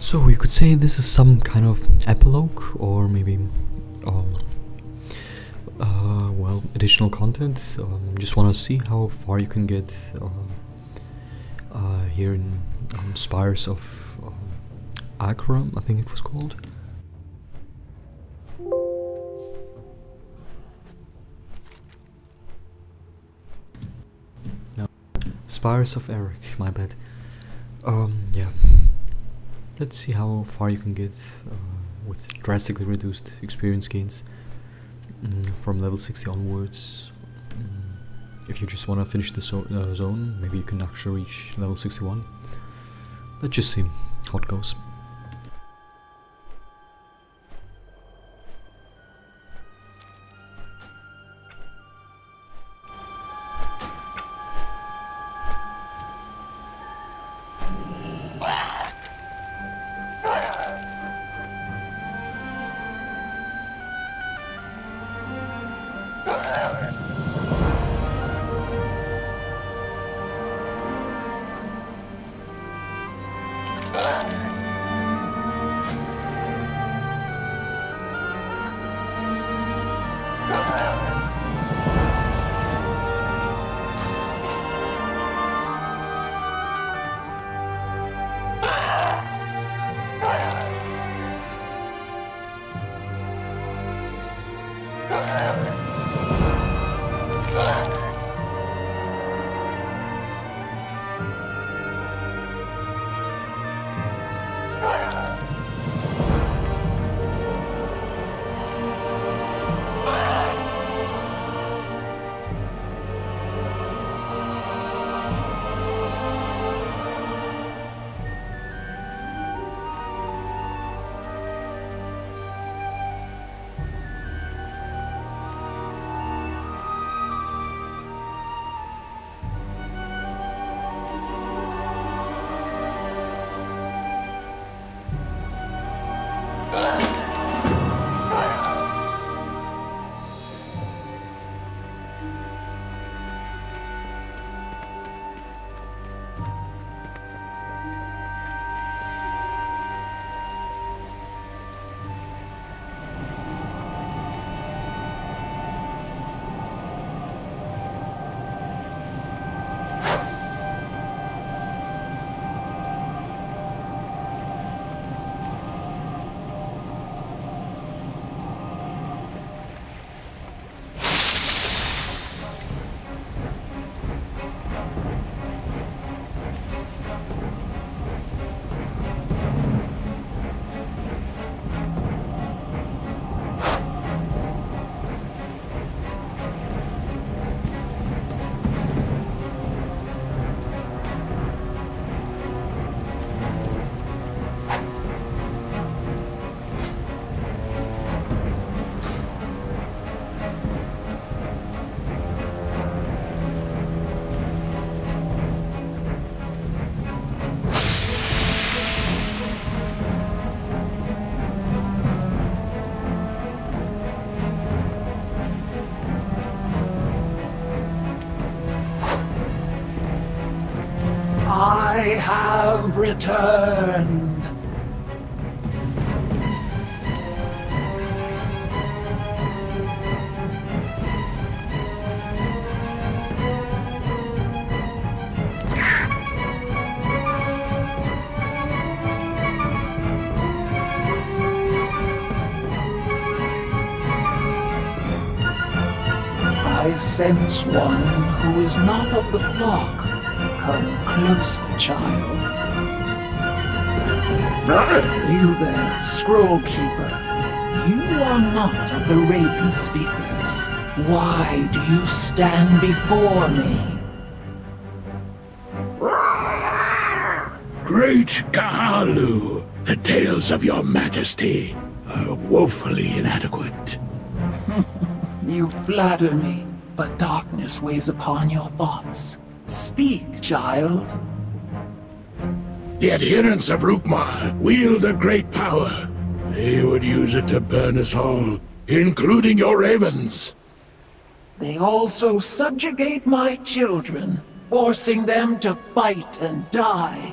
So you could say this is some kind of epilogue, or maybe, um, uh, well, additional content. Um, just want to see how far you can get uh, uh, here in um, Spires of um, Akram, I think it was called. No, Spires of Arak. My bad. Um, yeah. Let's see how far you can get uh, with drastically reduced experience gains mm, from level 60 onwards. Mm, if you just want to finish the uh, zone, maybe you can actually reach level 61. Let's just see how it goes. Returned. I sense one who is not of the flock. Come closer, child. You there, scroll keeper. You are not of the Raven speakers. Why do you stand before me? Great Kaalu, the tales of your majesty are woefully inadequate. You flatter me, but darkness weighs upon your thoughts. Speak, child. The adherents of Rukhmar wield a great power. They would use it to burn us all, including your ravens. They also subjugate my children, forcing them to fight and die.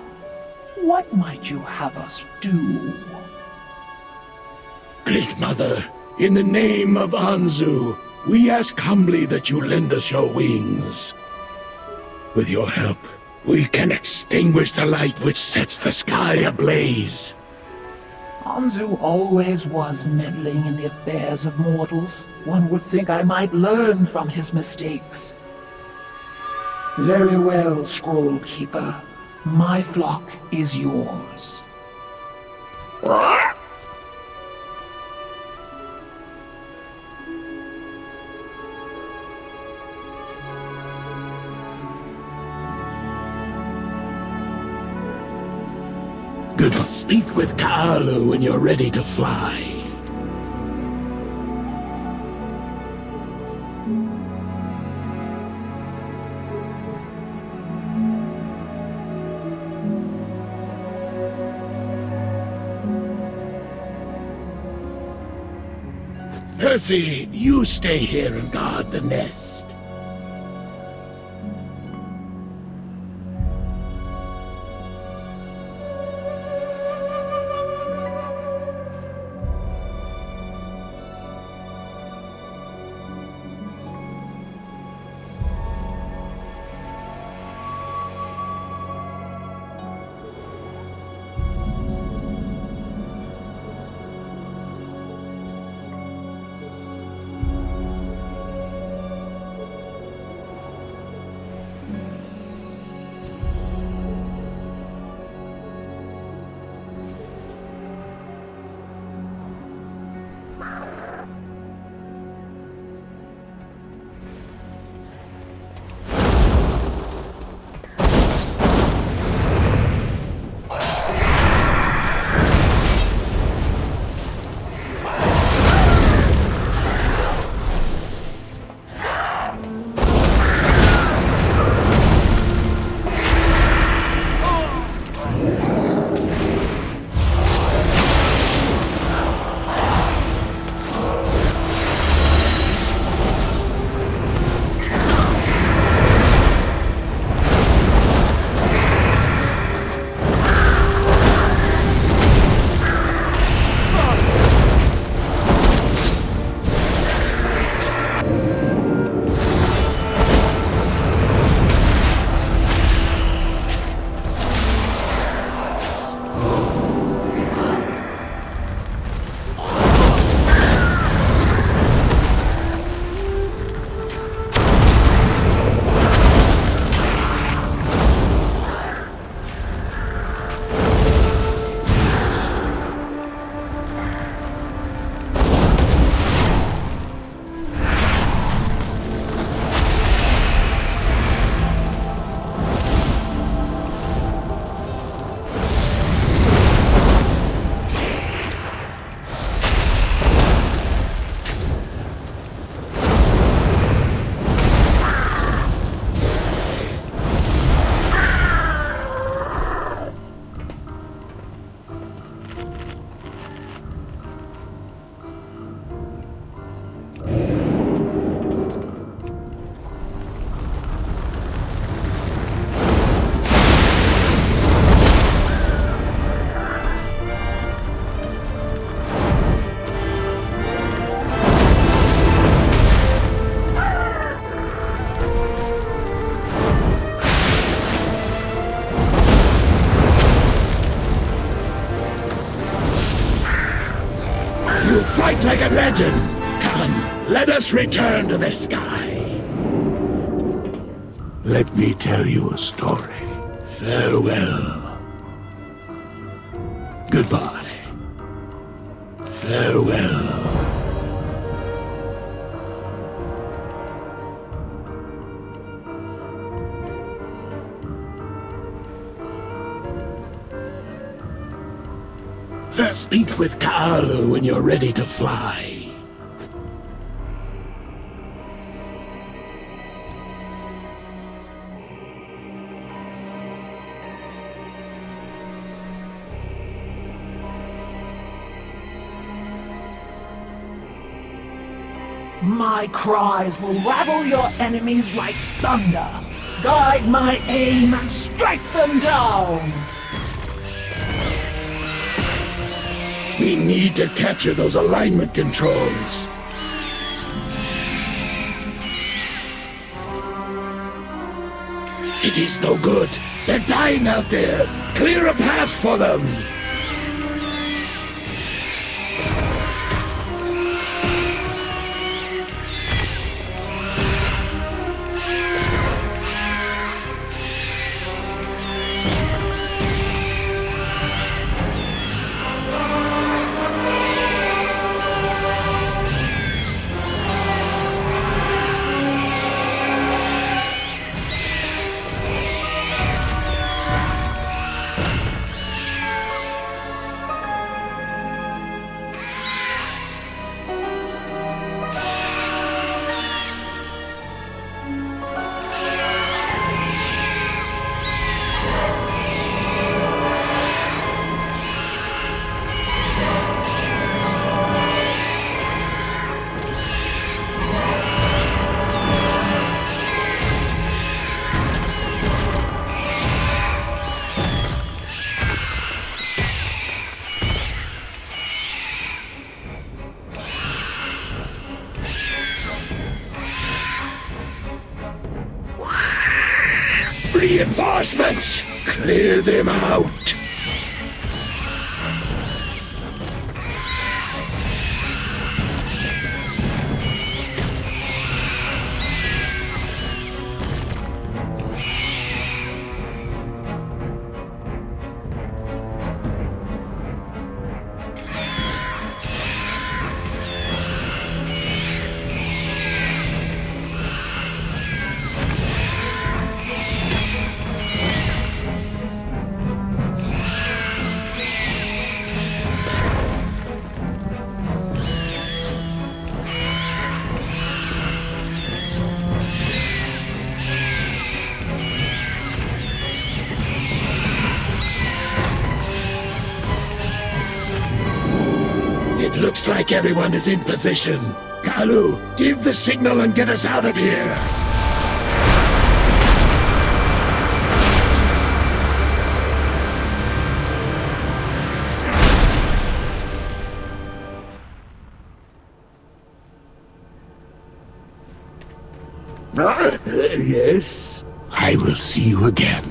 What might you have us do? Great Mother, in the name of Anzu, we ask humbly that you lend us your wings. With your help, we can extinguish the light which sets the sky ablaze. Anzu always was meddling in the affairs of mortals. One would think I might learn from his mistakes. Very well, Scroll Keeper. My flock is yours. Speak with Kaalu when you're ready to fly. Percy, you stay here and guard the nest. Legend. Come, let us return to the sky. Let me tell you a story. Farewell. Goodbye. Farewell. Speak with Kaalu when you're ready to fly. cries will rattle your enemies like thunder. Guide my aim and strike them down! We need to capture those alignment controls. It is no good. They're dying out there. Clear a path for them. Clear everyone is in position. Kaalu, give the signal and get us out of here. Uh, yes, I will see you again.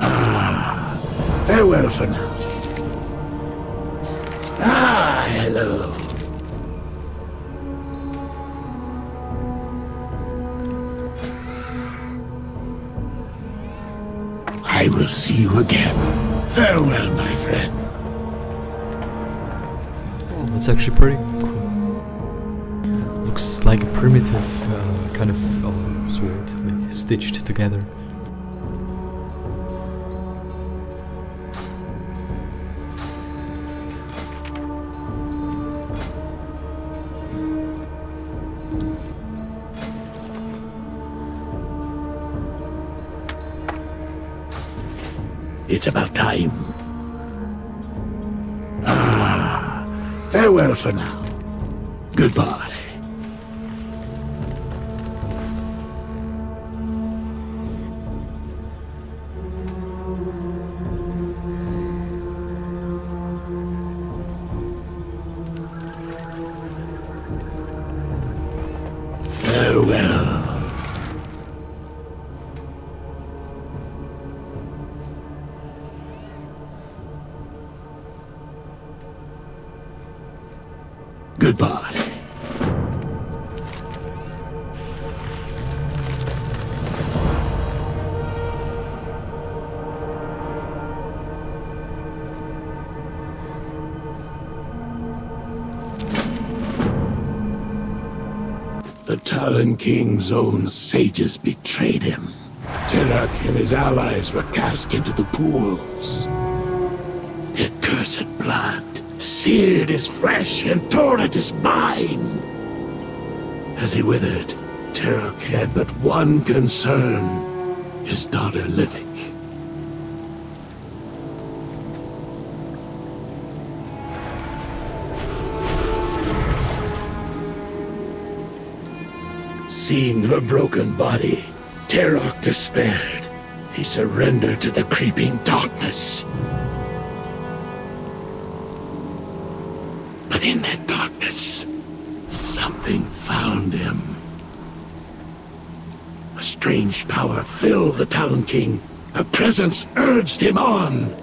Ah, farewell for now. Hello. I will see you again. Farewell, my friend. Oh, that's actually pretty cool. Looks like a primitive uh, kind of uh, sword, like stitched together. It's about time. Ah, farewell for now. Goodbye. King's own sages betrayed him. Terokk and his allies were cast into the pools. Their cursed blood seared his flesh and tore at his mind. As he withered, Terokk had but one concern, his daughter Livik. Seeing her broken body, Terokk despaired. He surrendered to the creeping darkness. But in that darkness, something found him. A strange power filled the Talon King. A presence urged him on.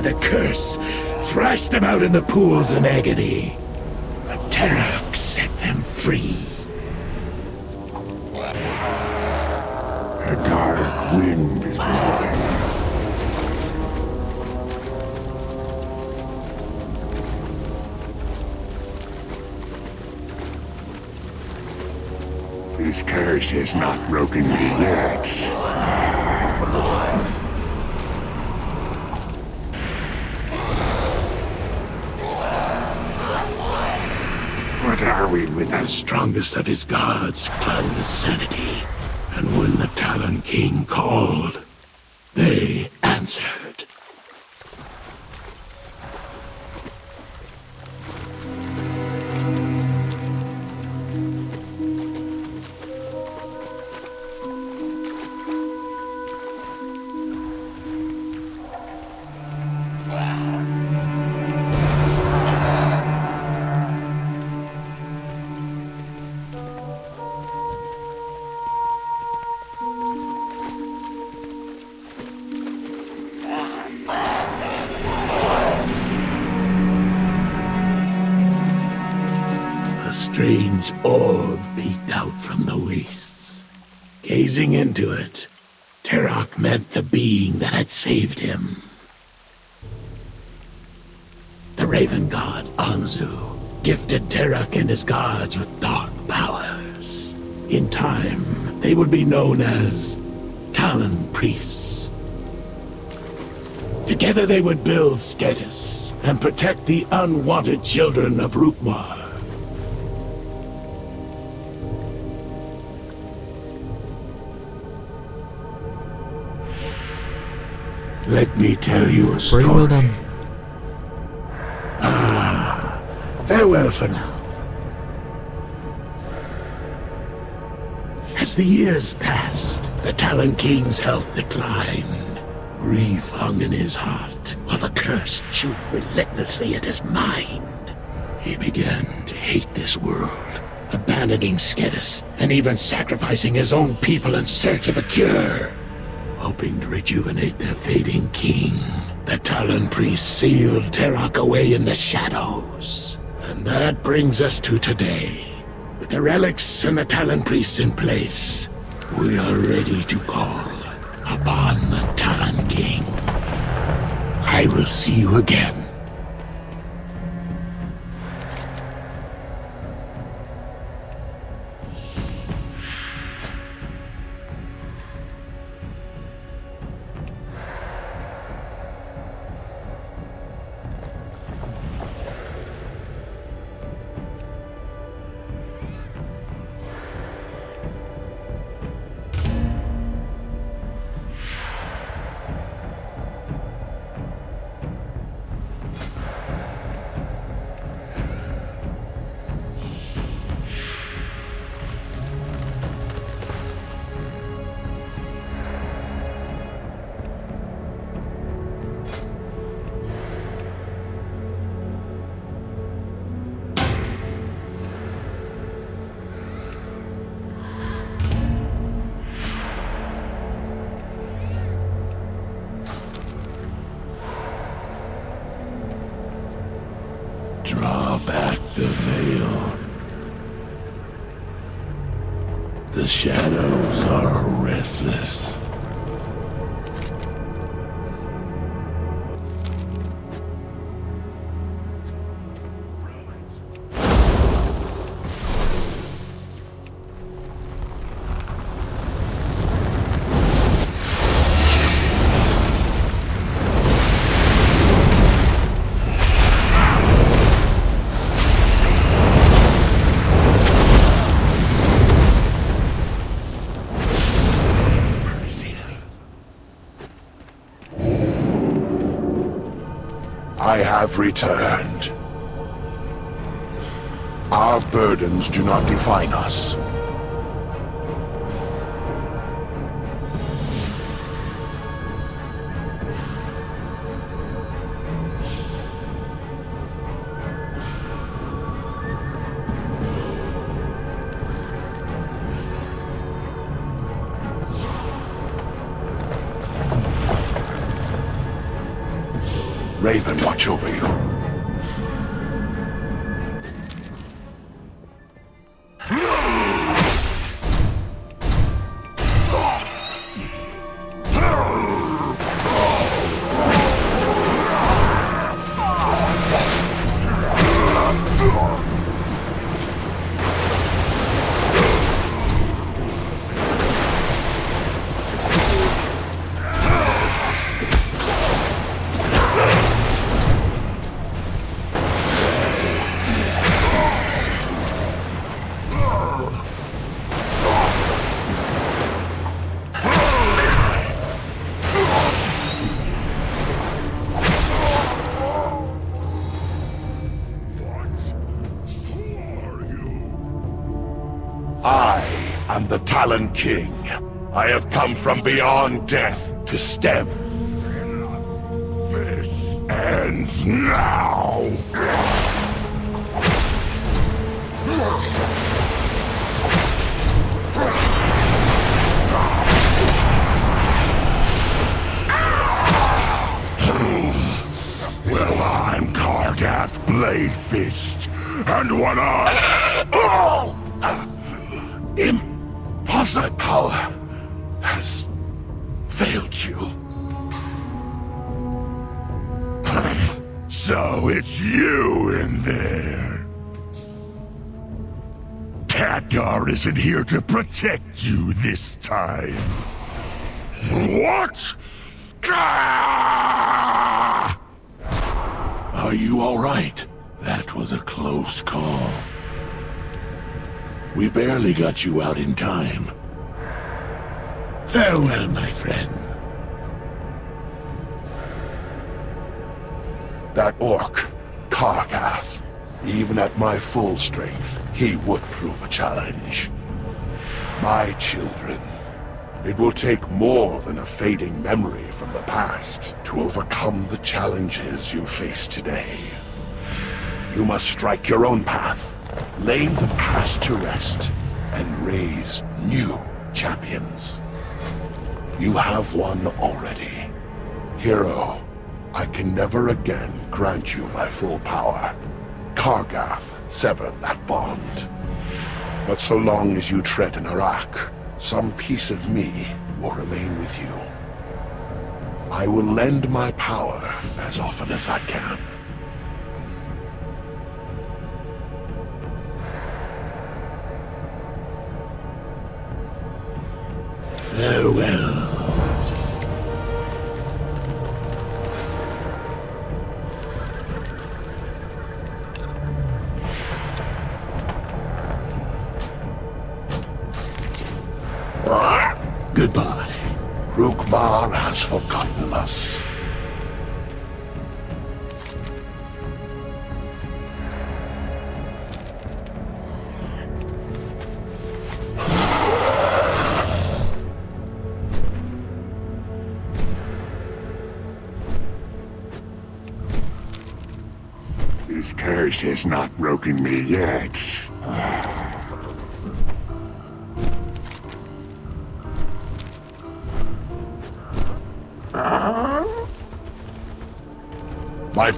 By the curse, thrashed them out in the pools in agony. But Terokk set them free. A dark wind is blowing. This curse has not broken me yet. What are we strongest of his gods clung to sanity. And when the Talon King called, they answered. Gazing into it, Terokk met the being that had saved him. The Raven God, Anzu, gifted Terokk and his gods with dark powers. In time, they would be known as Talon Priests. Together they would build Skettis and protect the unwanted children of Rukhmar. Let me tell you a story. Very well done. Farewell for now. As the years passed, the Talon King's health declined. Grief hung in his heart, while the curse chewed relentlessly at his mind. He began to hate this world, abandoning Skettis, and even sacrificing his own people in search of a cure. Hoping to rejuvenate their fading king, the Talon priests sealed Terokk away in the shadows. And that brings us to today. With the relics and the Talon priests in place, we are ready to call upon the Talon King. I will see you again. The shadows are restless. Have returned. Our burdens do not define us. Talon King. I have come from beyond death to stem. This ends now. Well, I'm Kargath Bladefist, and when isn't here to protect you this time. What? Are you all right? That was a close call. We barely got you out in time. Farewell, my friend. That orc, Kargath, even at my full strength, he would prove a challenge. My children, it will take more than a fading memory from the past to overcome the challenges you face today. You must strike your own path, laying the past to rest, and raise new champions. You have one already. Hero, I can never again grant you my full power. Kargath severed that bond. But so long as you tread in Arak, some piece of me will remain with you. I will lend my power as often as I can. Goodbye.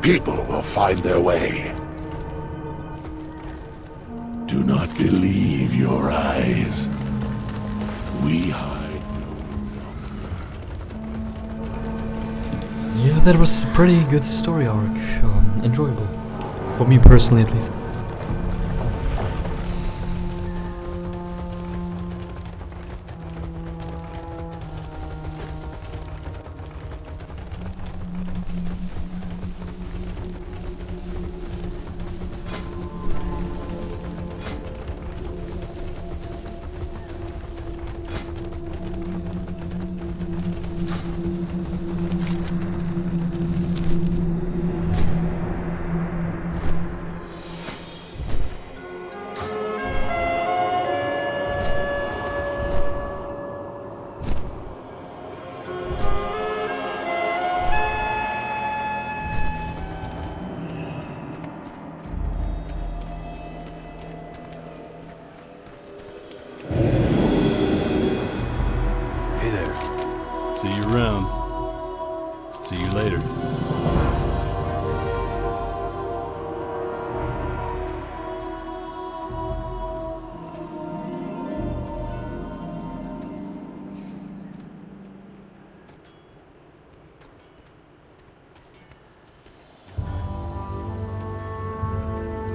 People will find their way. Do not believe your eyes. We hide no longer. Yeah, that was a pretty good story arc. Um, enjoyable. For me personally, at least.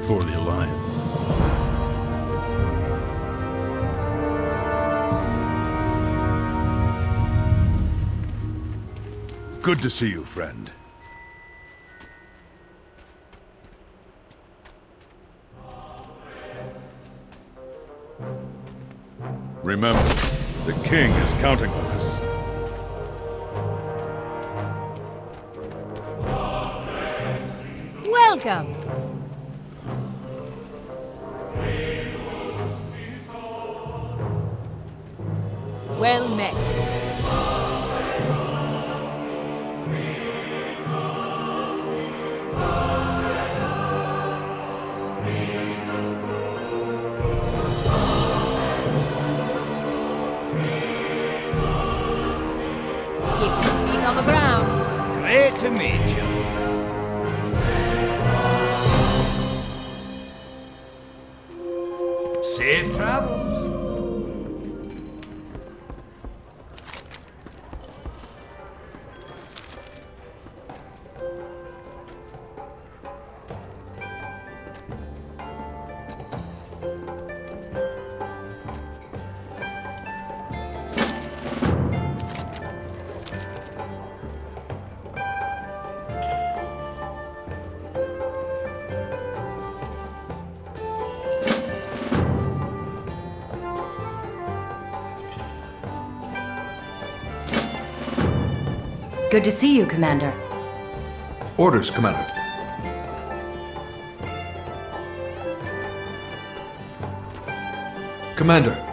For the Alliance. Good to see you, friend. Remember, the king is counting on us. Welcome. Good to see you, Commander. Orders, Commander. Commander.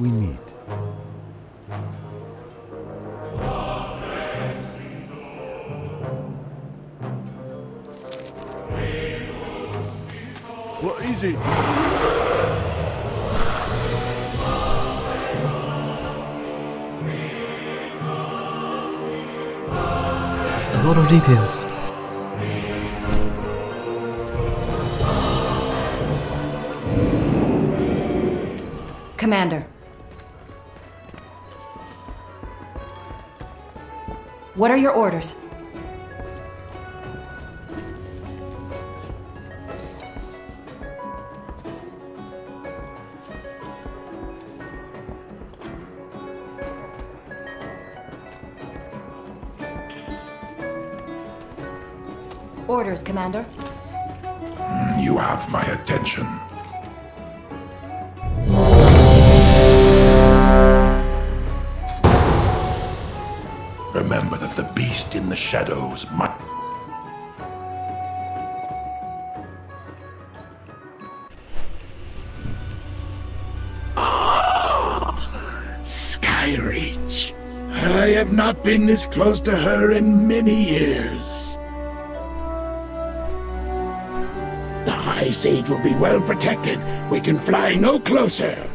We meet. Well, easy. A lot of details. What are your orders? Orders, Commander. Mm, you have my attention. shadows my Skyreach. I have not been this close to her in many years. The High Sage will be well protected. We can fly no closer.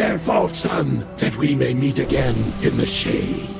their fault, son, that we may meet again in the shade.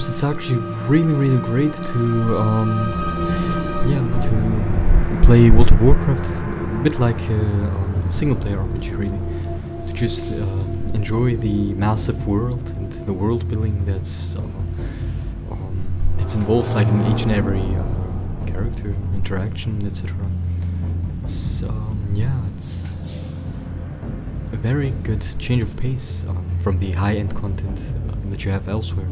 Sometimes it's actually really really great to um, yeah to play World of Warcraft a bit like a um, single player RPG really. To just uh, enjoy the massive world and the world building that's uh, um, that's involved like in each and every uh, character interaction etc it's um, yeah it's a very good change of pace um, from the high-end content uh, that you have elsewhere,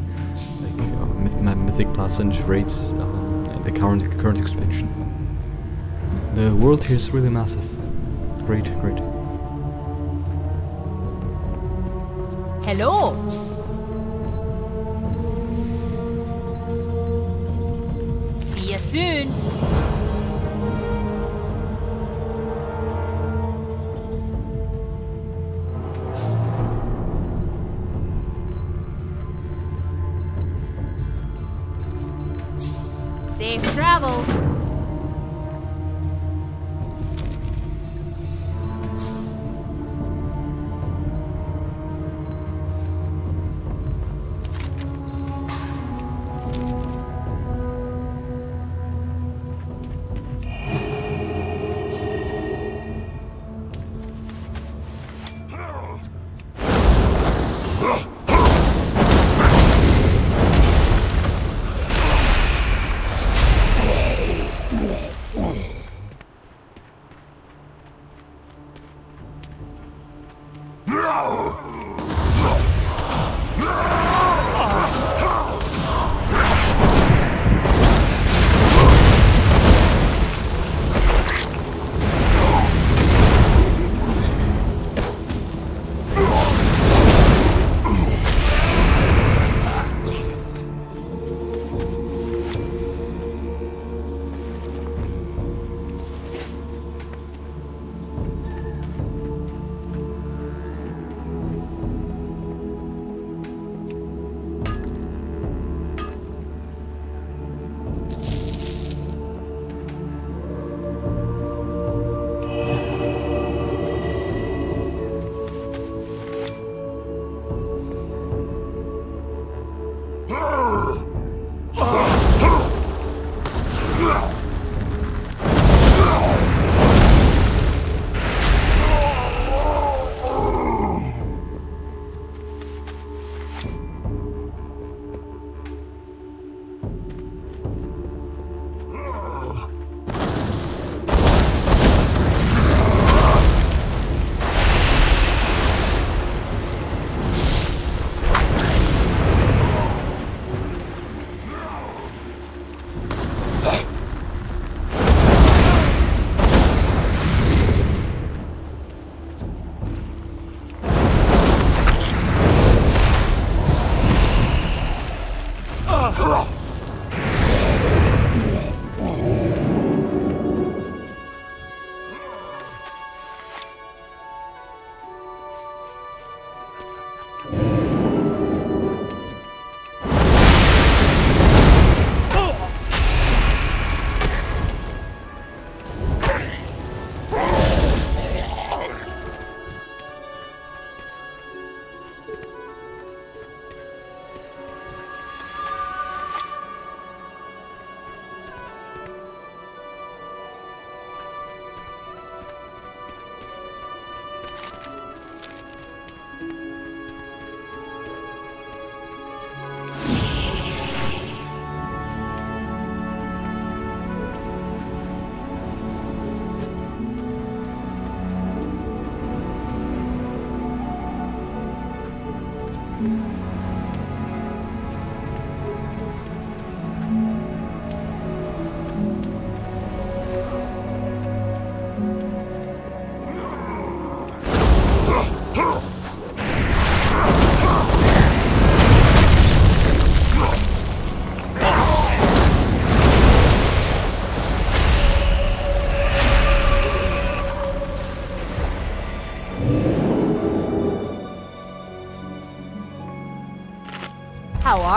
like uh, myth ma- Mythic and raids, and the current current expansion. The world here is really massive. Great, great. Hello. See you soon.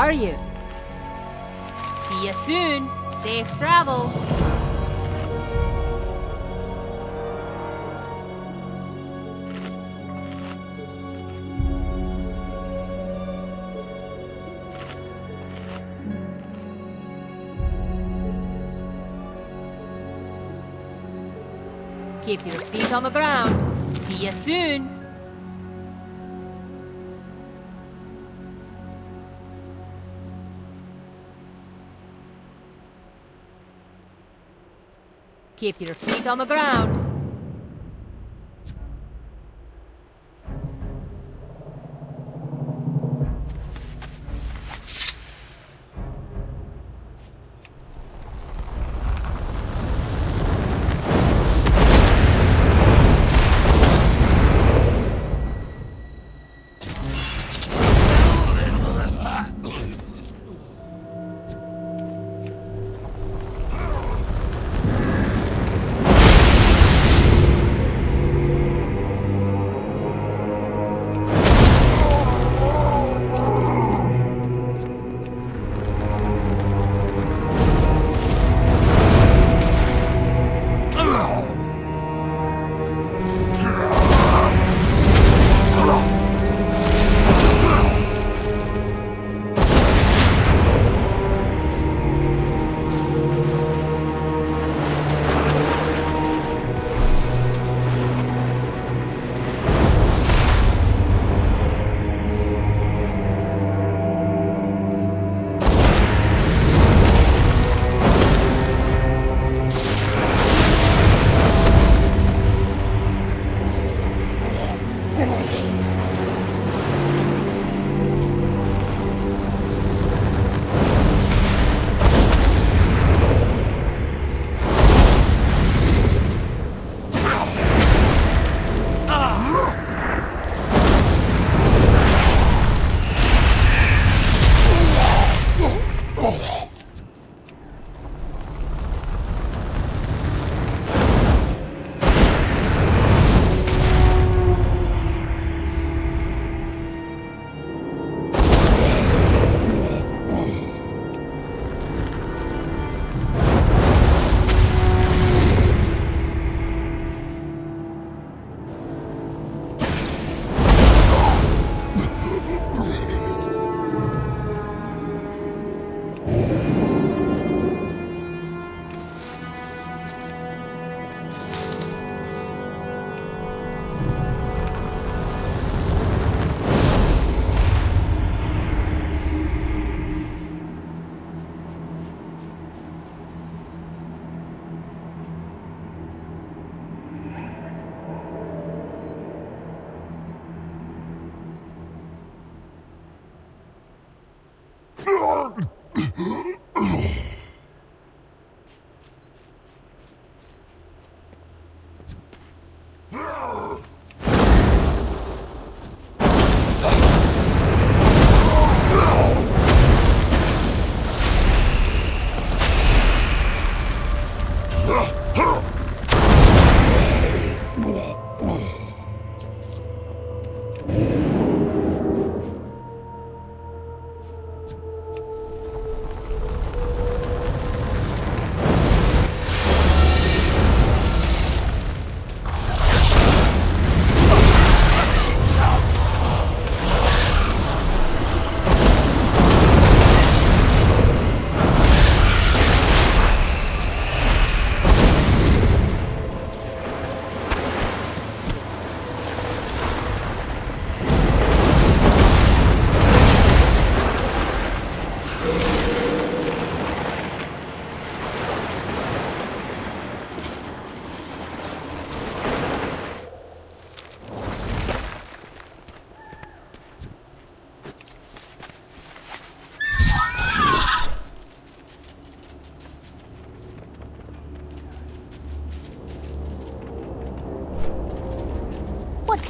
Are you? See you soon. Safe travels. Keep your feet on the ground. See you soon. Keep your feet on the ground.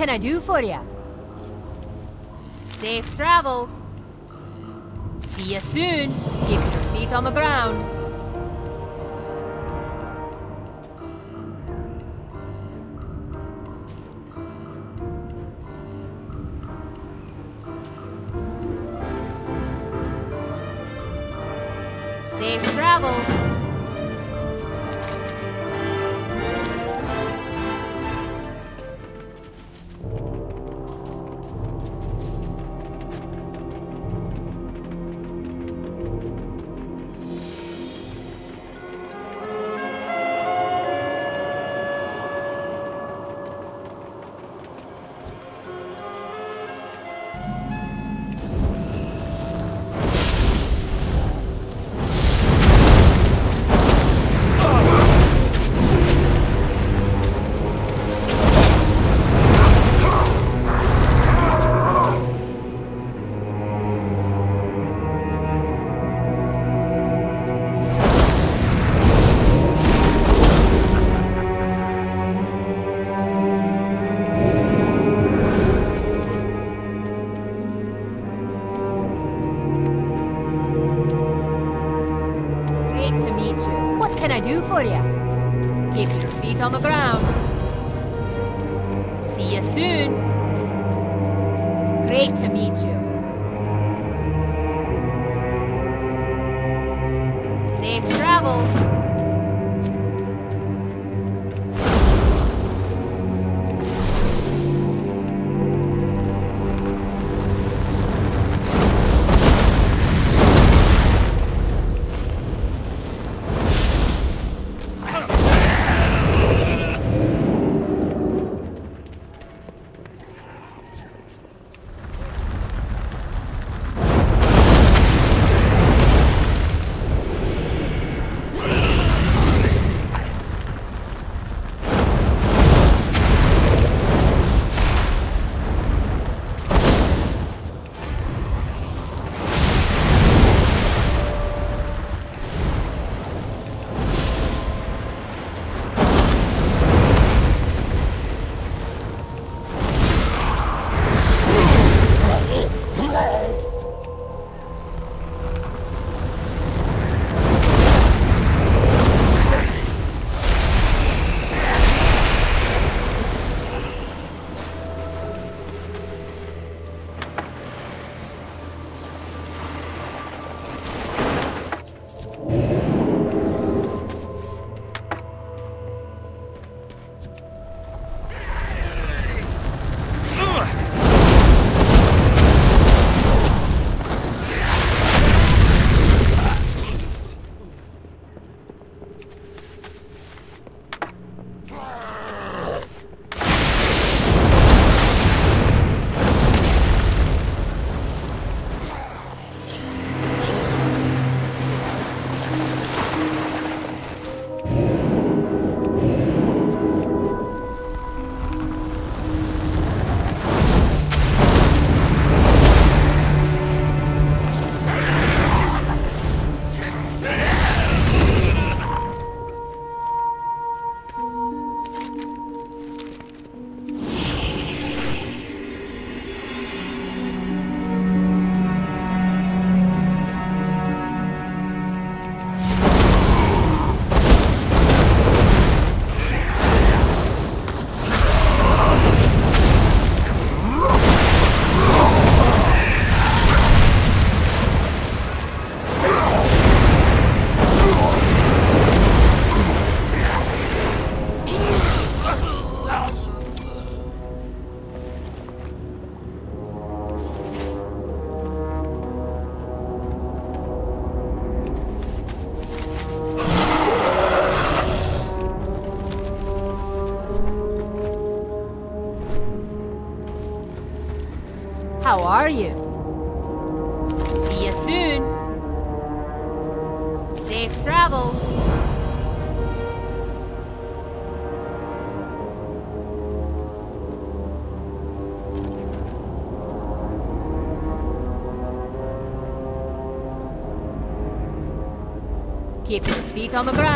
Can I do for you? Safe travels. See you soon. Keep your feet on the ground. On the ground.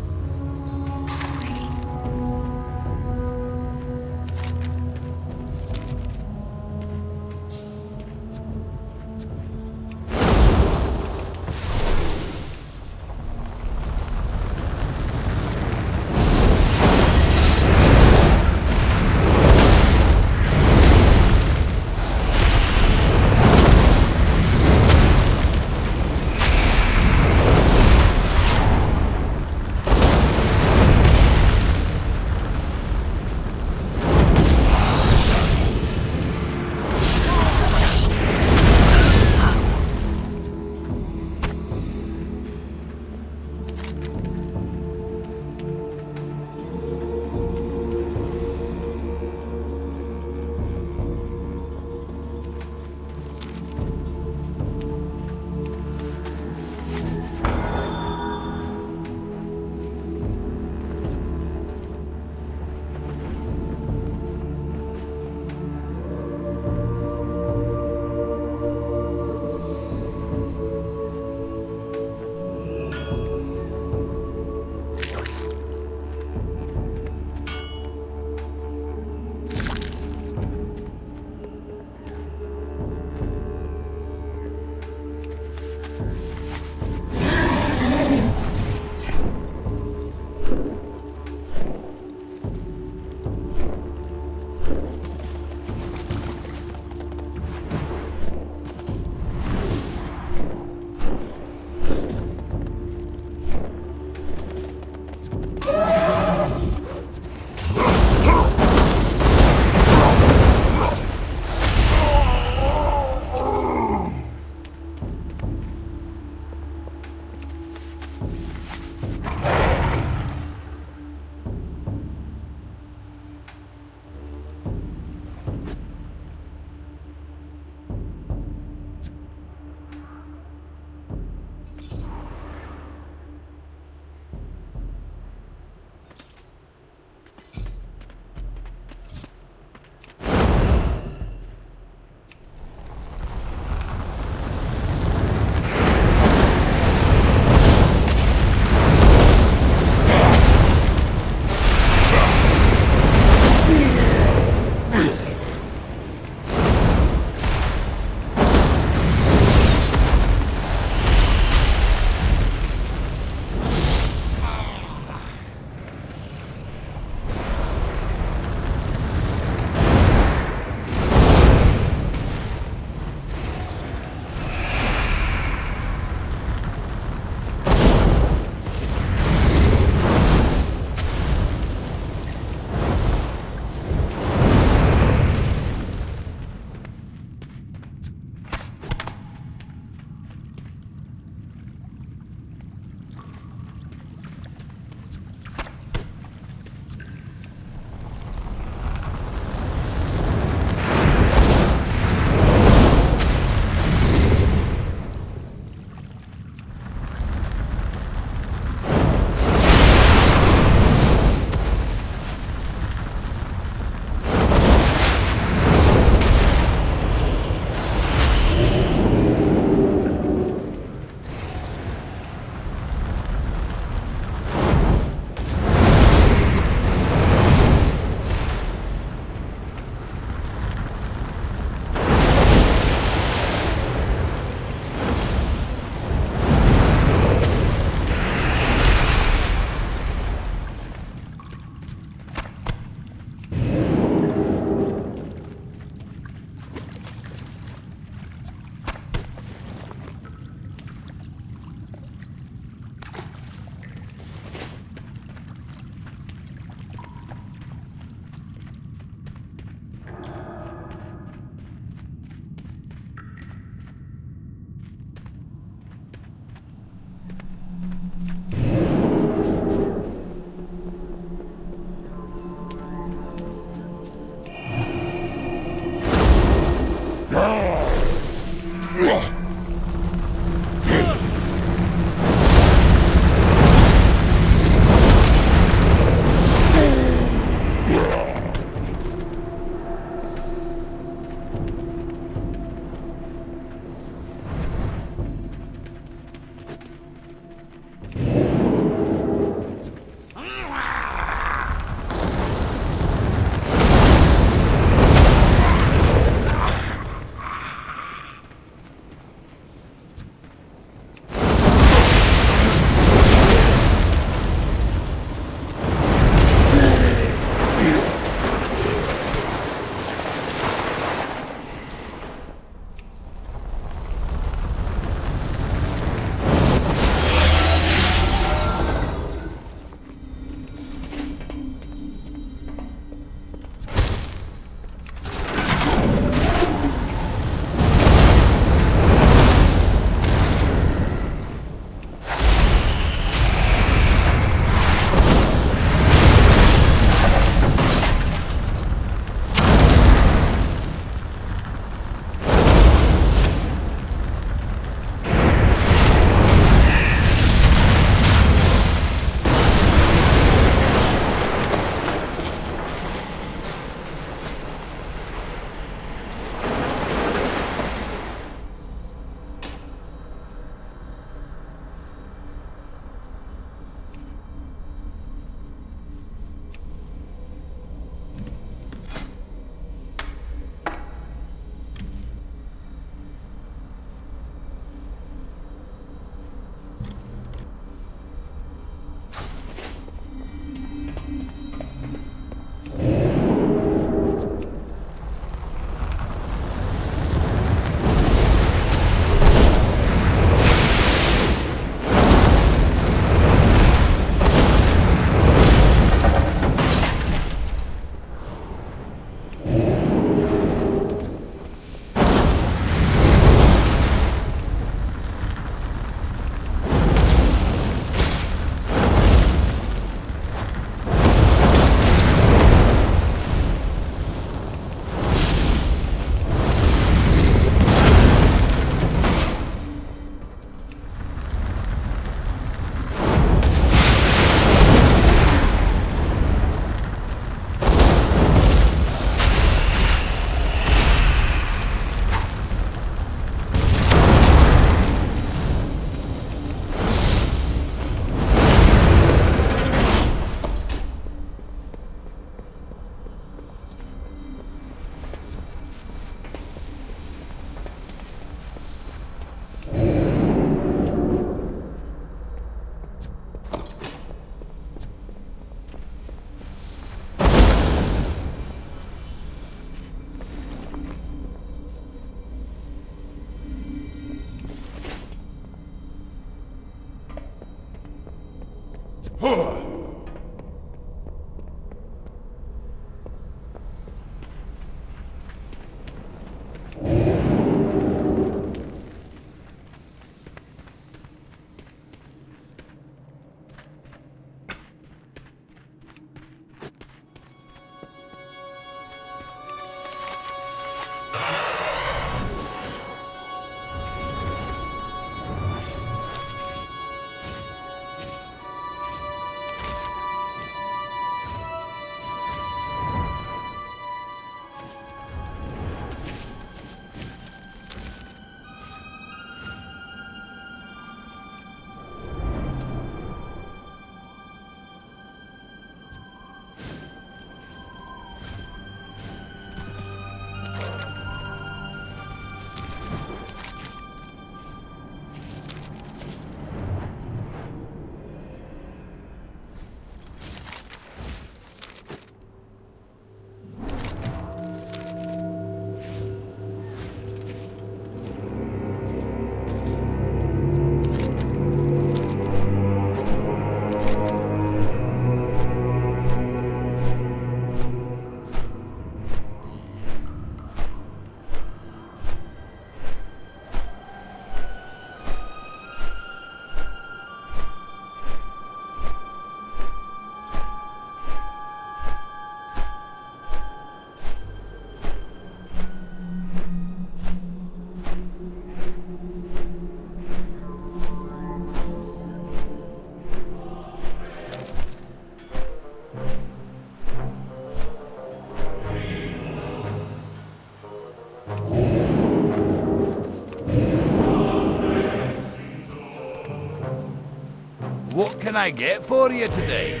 Can I get for you today?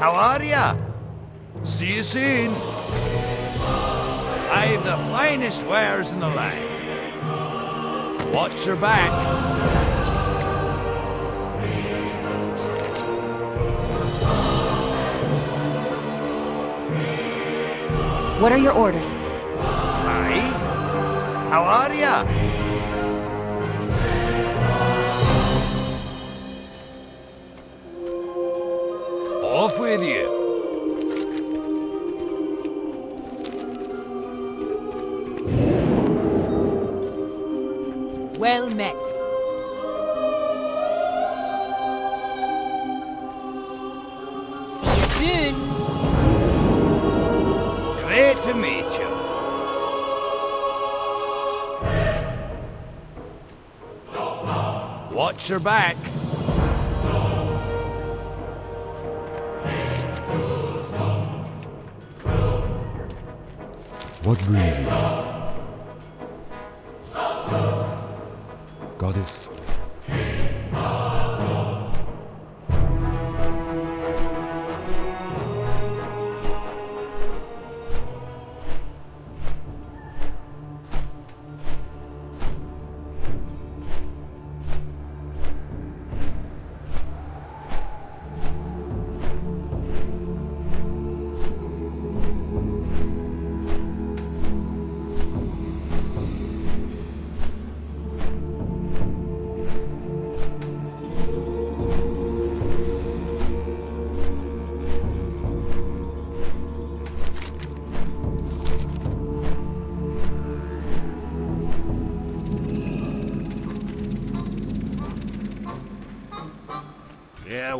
How are ya? See you soon. I've the finest wares in the land. Watch your back. What are your orders? Aye. How are ya? Your back.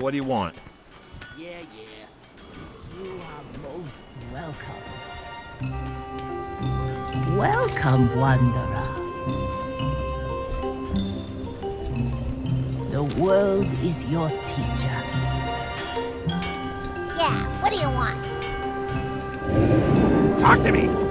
What do you want? Yeah, yeah. You are most welcome. Welcome, wanderer. The world is your teacher. Yeah, what do you want? Talk to me.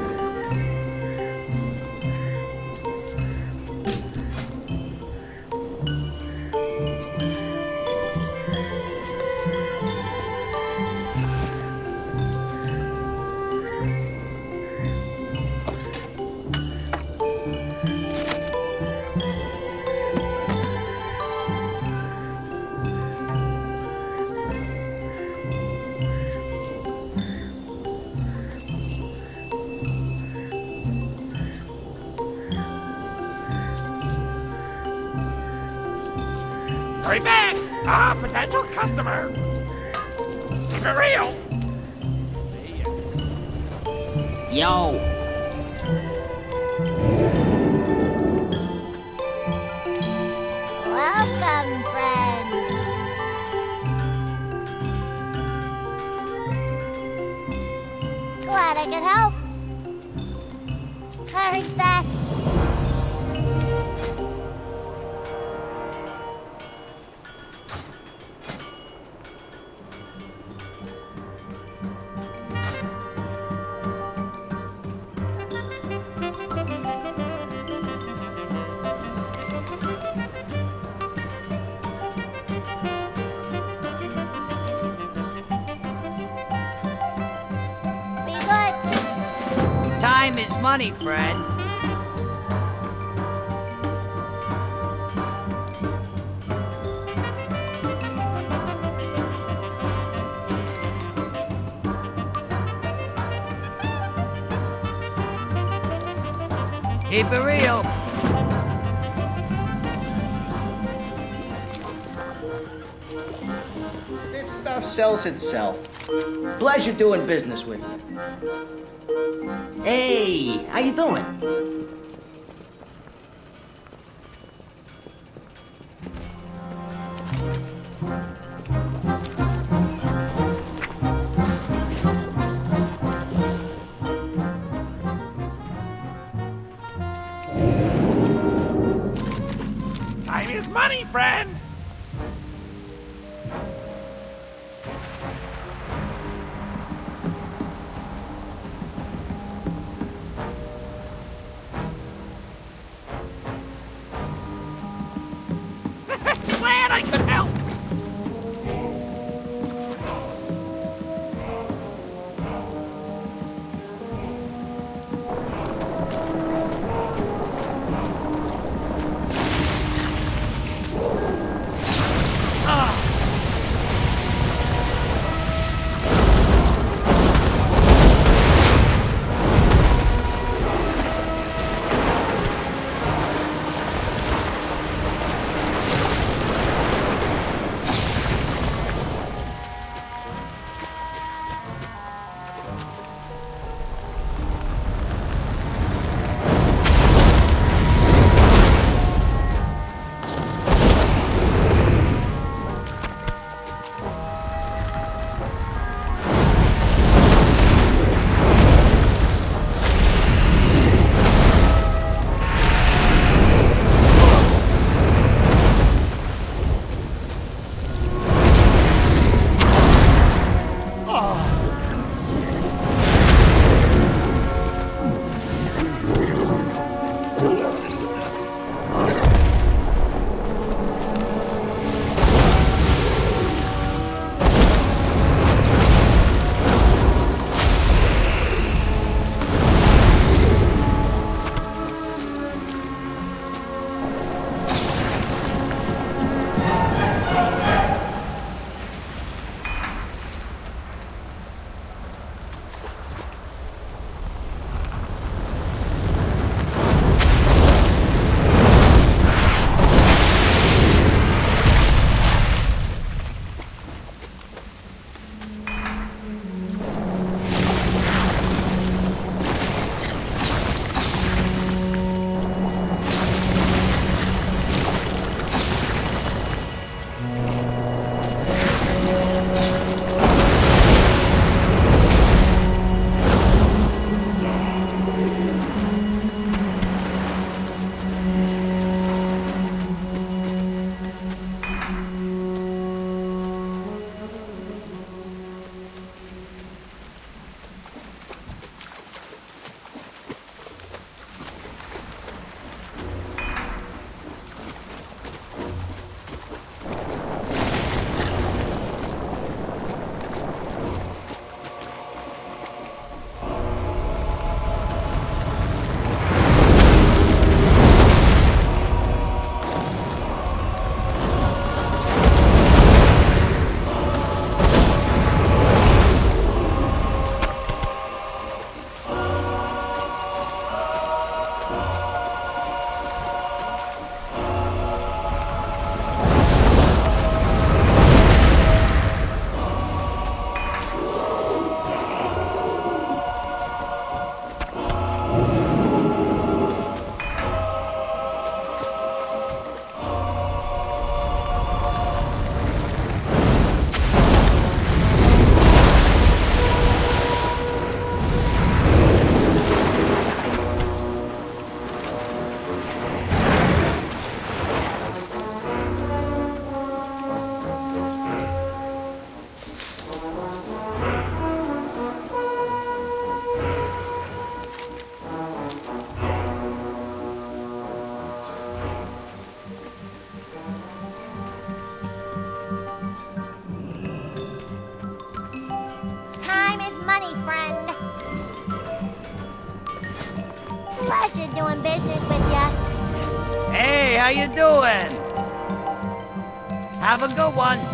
Money, friend. Keep it real. This stuff sells itself. Pleasure doing business with you. How you doing? Time is money, friend. One.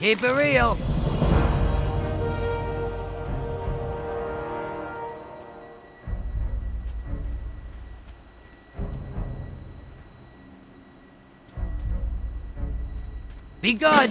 Keep it real. Be good.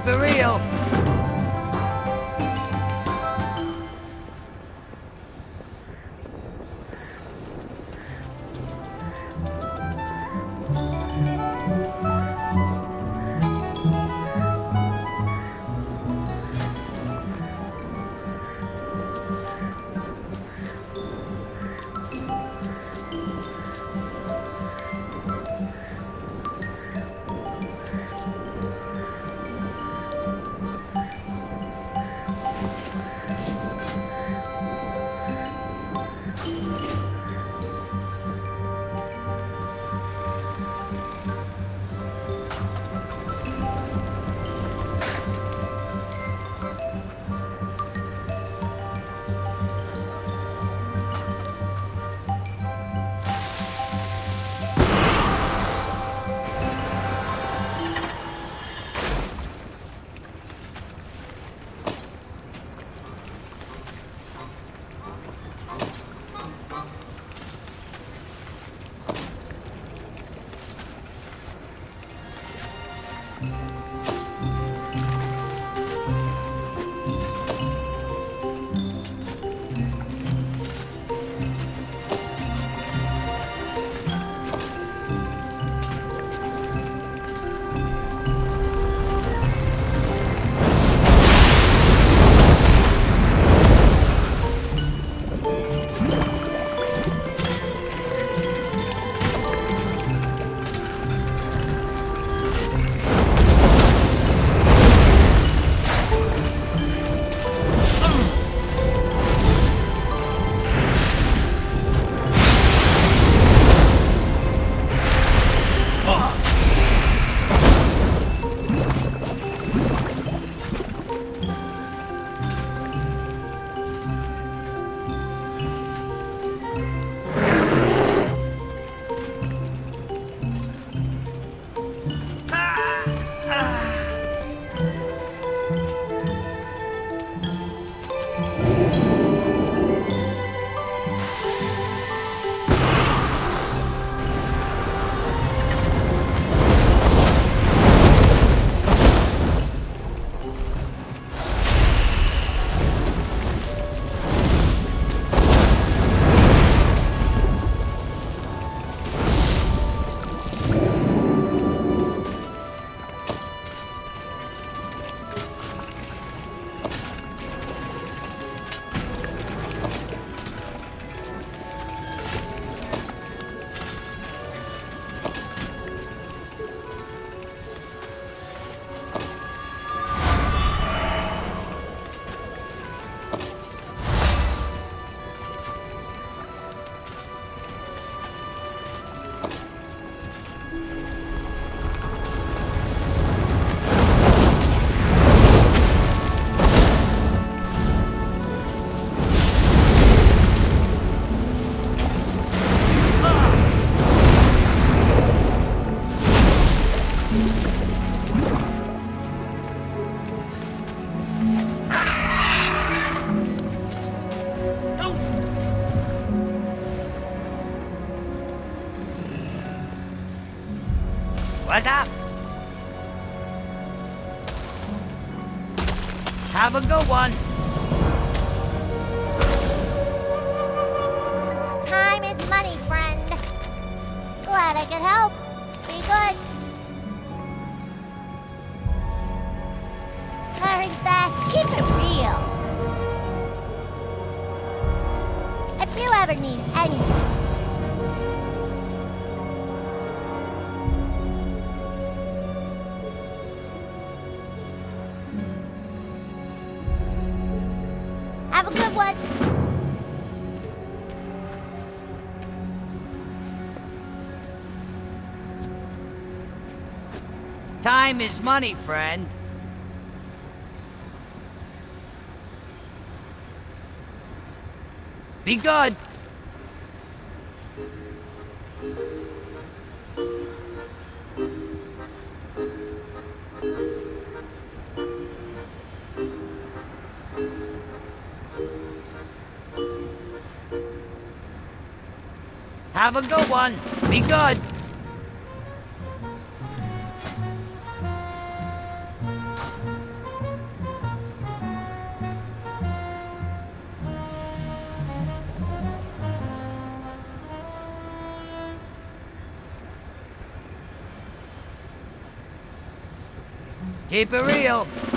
Keep Time is money, friend. Be good. Have a good one. Be good. Keep it real.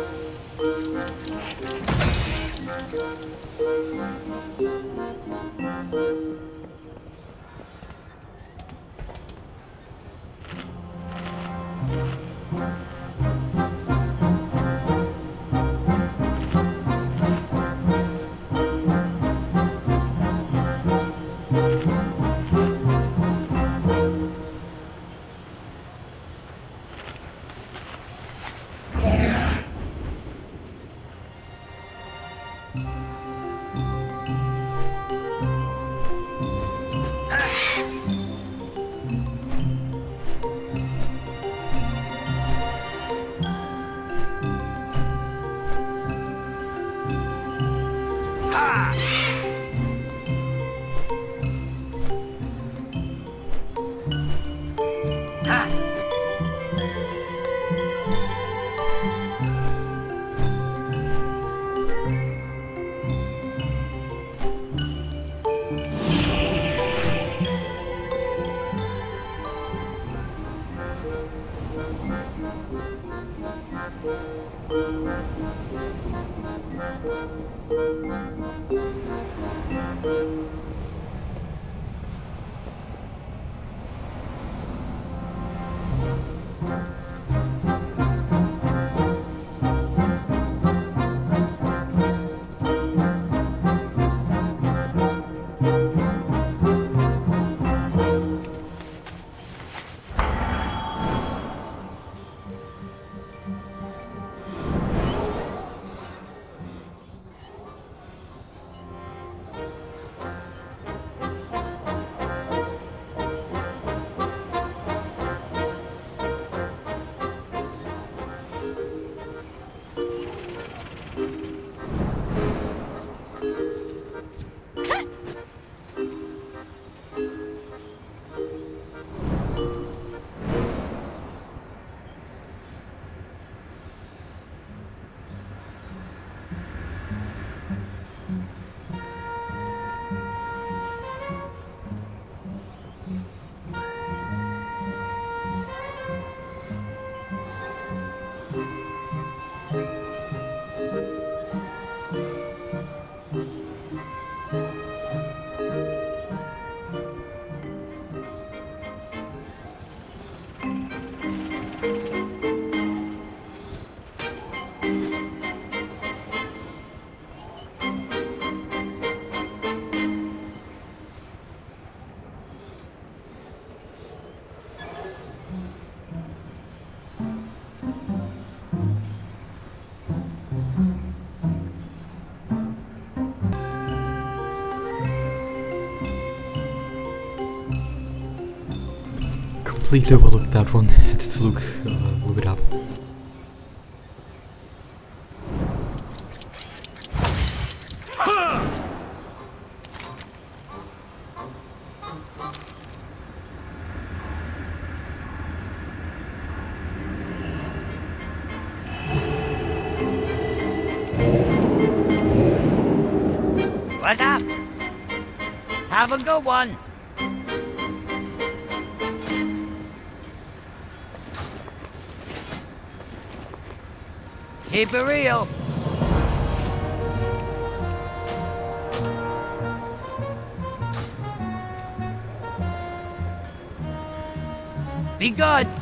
Thank you. completely overlooked that one. I had to look, uh, look it up. What's up? Have a good one! Keep it real. Be good.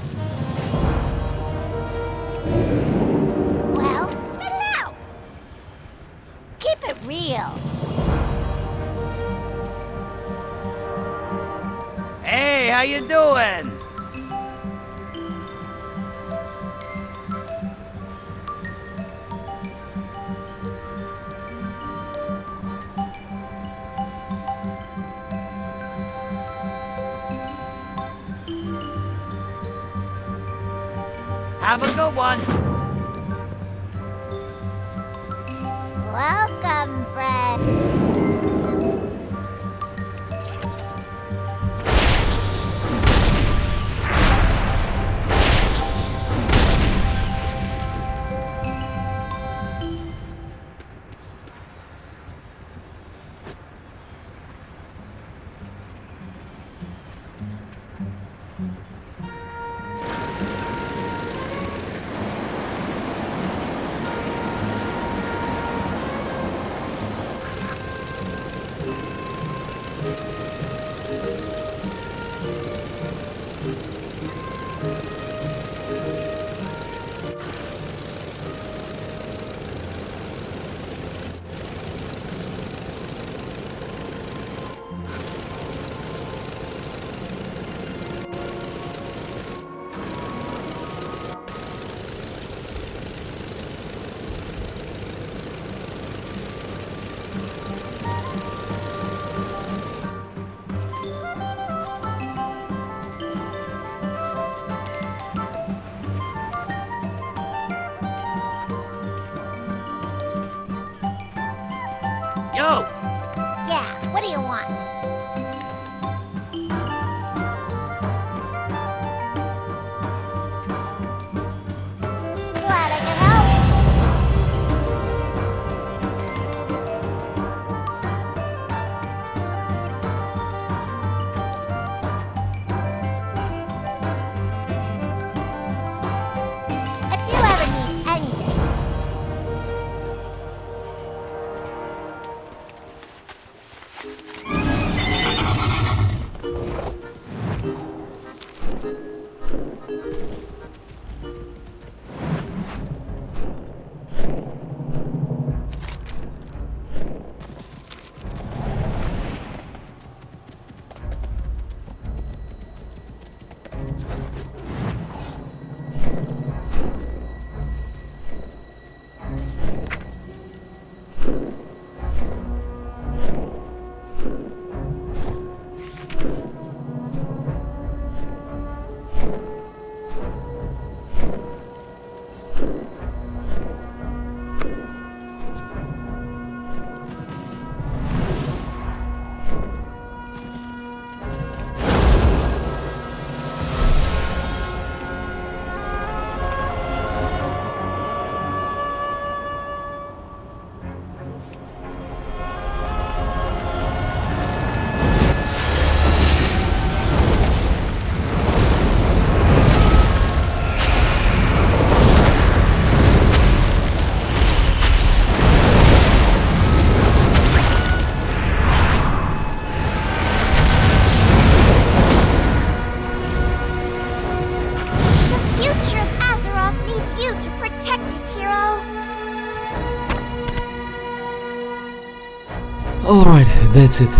that's it.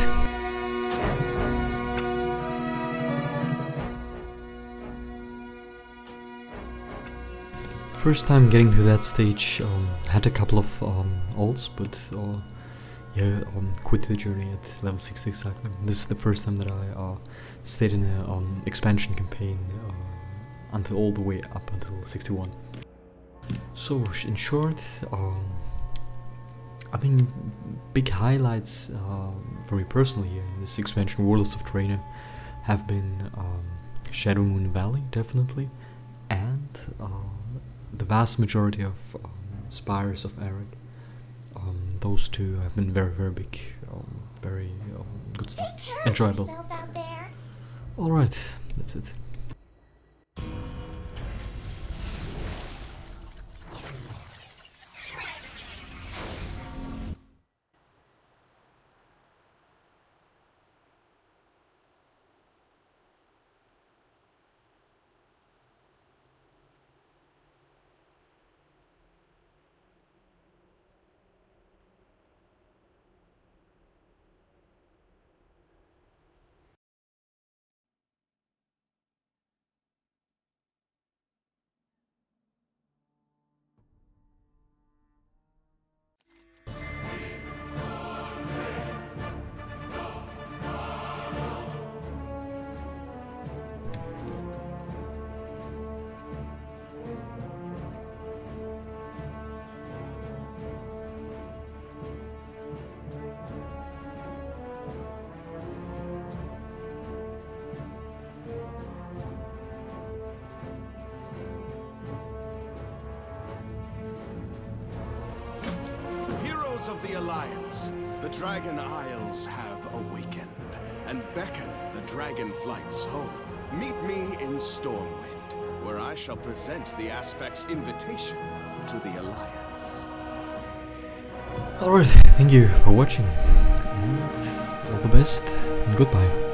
First time getting to that stage, um, had a couple of um, alts, but uh, yeah, um, quit the journey at level 60 exactly. This is the first time that I uh, stayed in an um, expansion campaign uh, until all the way up until 61. So in short, um, I think big highlights uh, for me personally in this expansion, Warlords of Draenor, have been um, Shadowmoon Valley, definitely, and uh, the vast majority of um, Spires of Arak. Um, those two have been very, very big, um, very um, good stuff, enjoyable. Alright, that's it. The Alliance, the Dragon Isles have awakened and beckon the Dragon Flights home. Meet me in Stormwind, where I shall present the Aspect's invitation to the Alliance. Alright, thank you for watching, and all the best, goodbye.